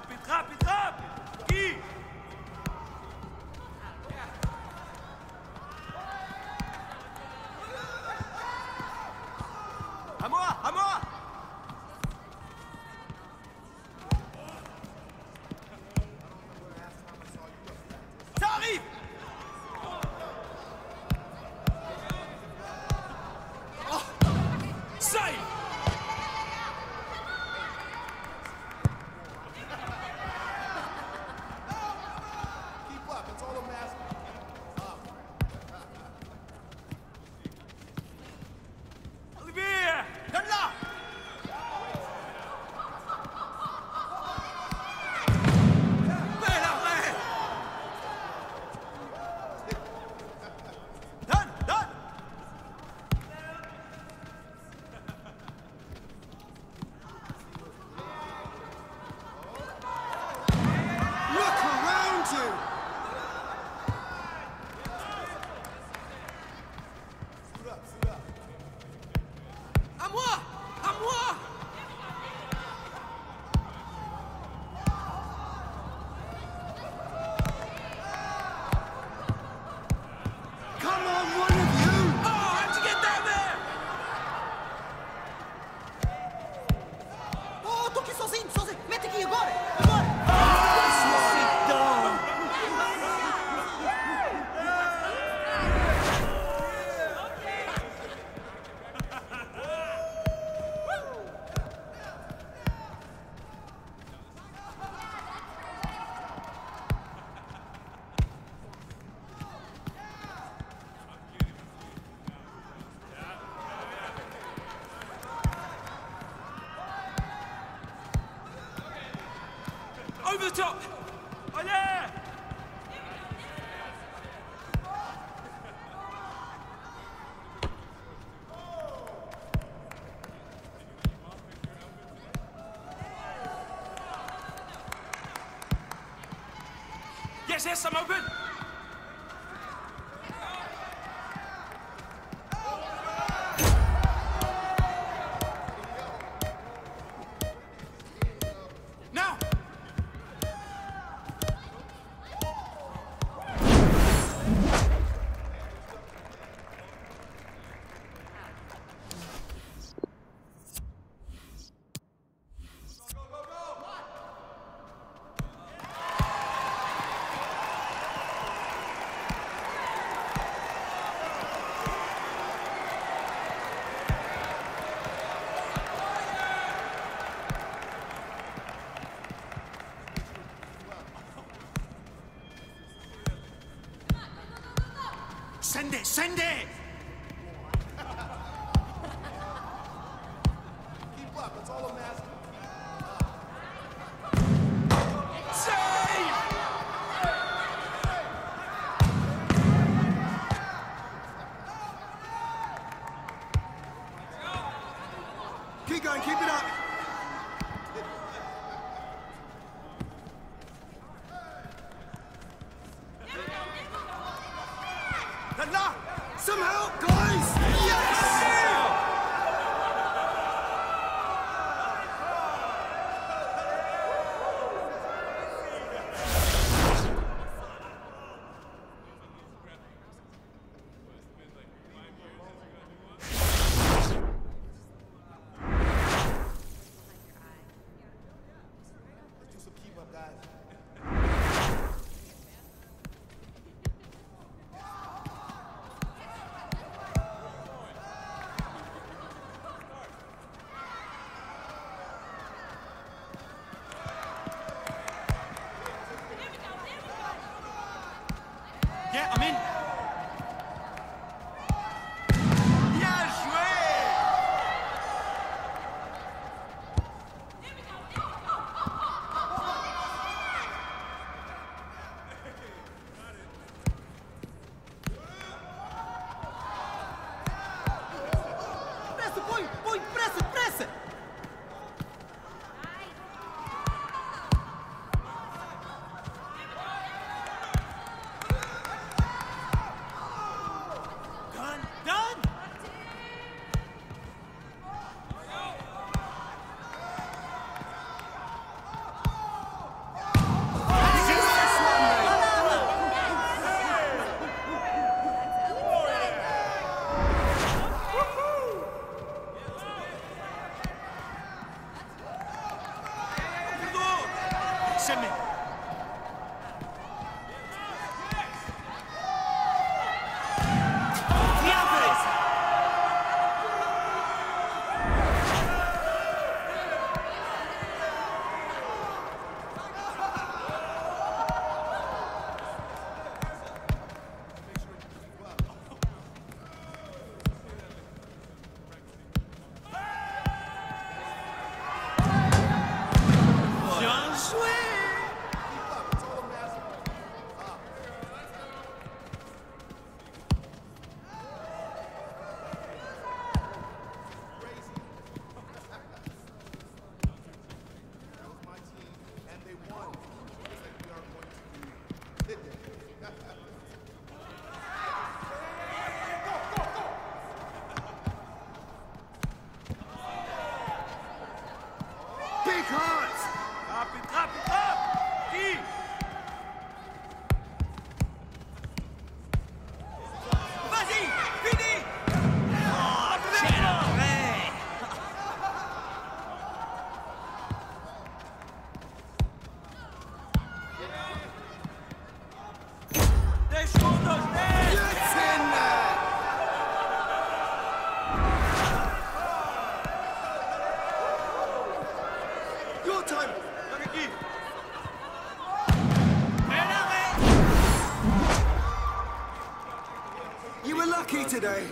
Rápido, rápido, rápido! Aqui! Over the top oh, Allez Yes, yes, I'm open. Send it, send it! Keep up. That's all I'm asking. Keep going, keep it up. Some help, guys! Yes! Yeah, I'm in. Lâchez-moi. Big You were lucky today.